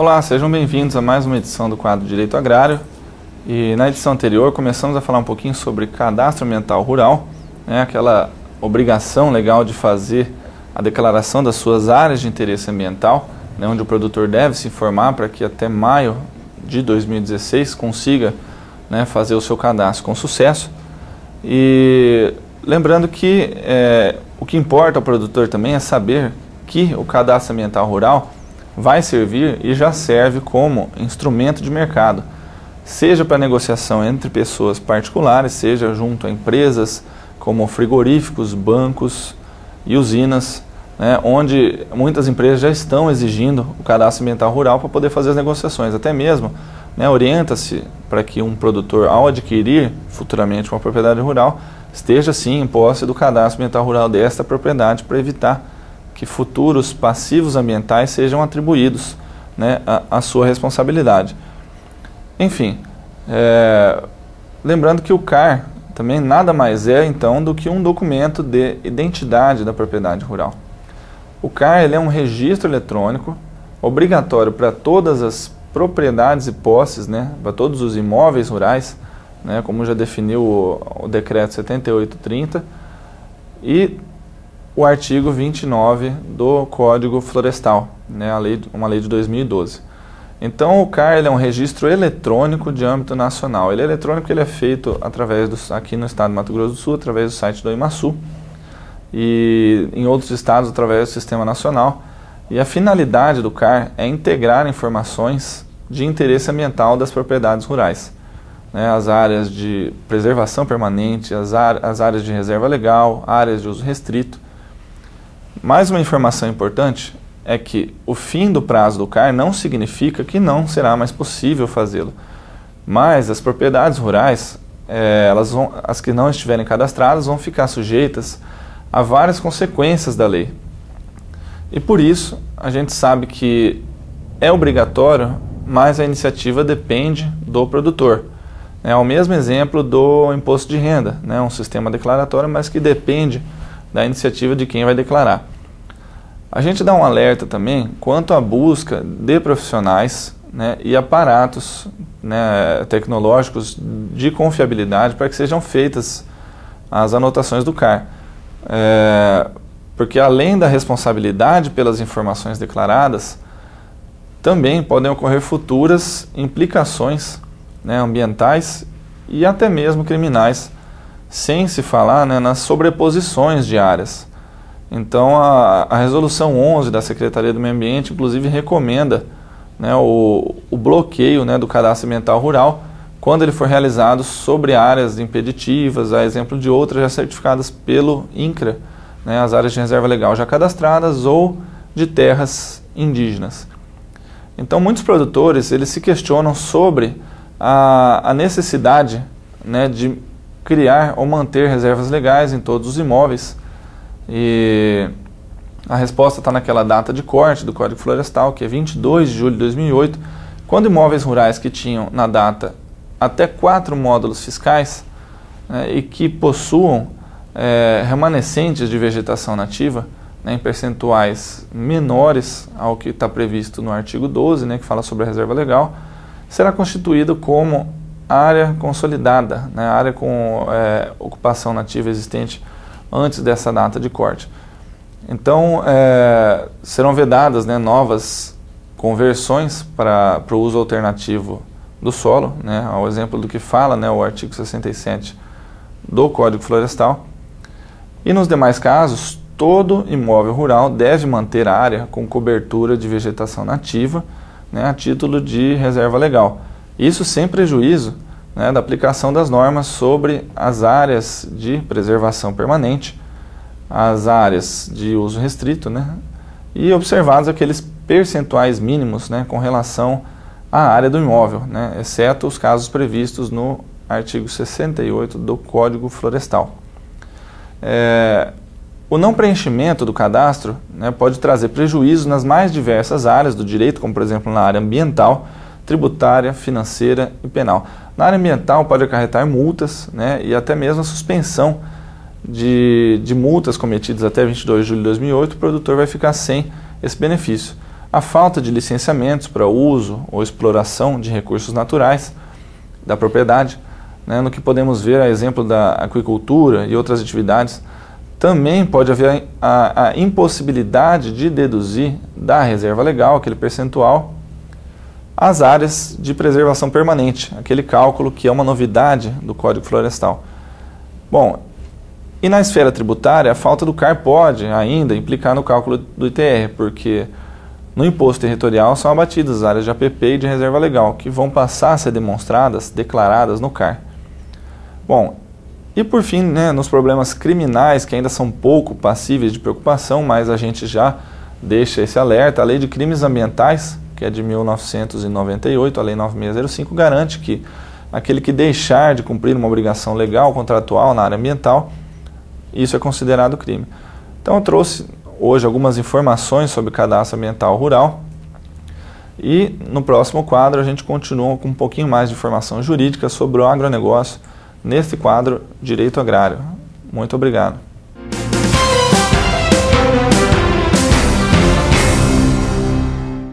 Olá, sejam bem-vindos a mais uma edição do quadro Direito Agrário. E na edição anterior começamos a falar um pouquinho sobre cadastro ambiental rural, né, aquela obrigação legal de fazer a declaração das suas áreas de interesse ambiental, né, onde o produtor deve se informar para que até maio de 2016 consiga né, fazer o seu cadastro com sucesso. E lembrando que é, o que importa ao produtor também é saber que o cadastro ambiental rural vai servir e já serve como instrumento de mercado, seja para negociação entre pessoas particulares, seja junto a empresas como frigoríficos, bancos e usinas, né, onde muitas empresas já estão exigindo o cadastro ambiental rural para poder fazer as negociações. Até mesmo né, orienta-se para que um produtor, ao adquirir futuramente uma propriedade rural, esteja sim em posse do cadastro ambiental rural desta propriedade para evitar que futuros passivos ambientais sejam atribuídos né, à, sua responsabilidade. Enfim, é, lembrando que o CAR também nada mais é então do que um documento de identidade da propriedade rural. O CAR ele é um registro eletrônico obrigatório para todas as propriedades e posses, né, para todos os imóveis rurais, né, como já definiu o, o decreto 7830, e o artigo 29 do Código Florestal, né, a lei, uma lei de 2012. Então o CAR é um registro eletrônico de âmbito nacional. Ele é eletrônico, ele é feito através do, aqui no estado do Mato Grosso do Sul, através do site do IMASU, e em outros estados através do Sistema Nacional. E a finalidade do CAR é integrar informações de interesse ambiental das propriedades rurais. Né, as áreas de preservação permanente, as, as áreas de reserva legal, áreas de uso restrito, mais uma informação importante é que o fim do prazo do CAR não significa que não será mais possível fazê-lo. Mas as propriedades rurais, é, elas vão, as que não estiverem cadastradas, vão ficar sujeitas a várias consequências da lei. E por isso, a gente sabe que é obrigatório, mas a iniciativa depende do produtor. É o mesmo exemplo do imposto de renda, né, um sistema declaratório, mas que depende da iniciativa de quem vai declarar. A gente dá um alerta também quanto à busca de profissionais né, e aparatos né, tecnológicos de confiabilidade para que sejam feitas as anotações do CAR. É, porque além da responsabilidade pelas informações declaradas, também podem ocorrer futuras implicações né, ambientais e até mesmo criminais sem se falar né, nas sobreposições de áreas. Então, a, a, resolução 11 da Secretaria do Meio Ambiente, inclusive, recomenda né, o, o, bloqueio né, do cadastro ambiental rural quando ele for realizado sobre áreas impeditivas, a exemplo de outras já certificadas pelo INCRA, né, as áreas de reserva legal já cadastradas ou de terras indígenas. Então, muitos produtores eles se questionam sobre a, a necessidade né, de criar ou manter reservas legais em todos os imóveis. E a resposta está naquela data de corte do Código Florestal, que é 22 de julho de 2008, quando imóveis rurais que tinham na data até quatro módulos fiscais né, e que possuam é, remanescentes de vegetação nativa, né, em percentuais menores ao que está previsto no artigo 12, né, que fala sobre a reserva legal, será constituído como área consolidada, né, área com é, ocupação nativa existente antes dessa data de corte. Então, é, serão vedadas né, novas conversões para o uso alternativo do solo, né, ao exemplo do que fala né, o artigo 67 do Código Florestal. E nos demais casos, todo imóvel rural deve manter a área com cobertura de vegetação nativa né, a título de reserva legal. Isso sem prejuízo né, da aplicação das normas sobre as áreas de preservação permanente, as áreas de uso restrito, né, e observados aqueles percentuais mínimos né, com relação à área do imóvel, né, exceto os casos previstos no artigo 68 do Código Florestal. É, o não preenchimento do cadastro né, pode trazer prejuízos nas mais diversas áreas do direito, como por exemplo na área ambiental, tributária, financeira e penal. Na área ambiental pode acarretar multas né, e até mesmo a suspensão de, de multas cometidas até 22 de julho de 2008, o produtor vai ficar sem esse benefício. a falta de licenciamentos para uso ou exploração de recursos naturais da propriedade, né, no que podemos ver a exemplo da aquicultura e outras atividades, também pode haver a, a impossibilidade de deduzir da reserva legal aquele percentual as áreas de preservação permanente, aquele cálculo que é uma novidade do Código Florestal. Bom, e na esfera tributária, a falta do CAR pode ainda implicar no cálculo do ITR, porque no imposto territorial são abatidas as áreas de APP e de reserva legal, que vão passar a ser demonstradas, declaradas no CAR. Bom, e por fim, né, nos problemas criminais, que ainda são pouco passíveis de preocupação, mas a gente já deixa esse alerta, a Lei de Crimes Ambientais que é de 1998, a Lei 9605, garante que aquele que deixar de cumprir uma obrigação legal contratual na área ambiental, isso é considerado crime. Então eu trouxe hoje algumas informações sobre cadastro ambiental rural e no próximo quadro a gente continua com um pouquinho mais de informação jurídica sobre o agronegócio neste quadro Direito Agrário. Muito obrigado.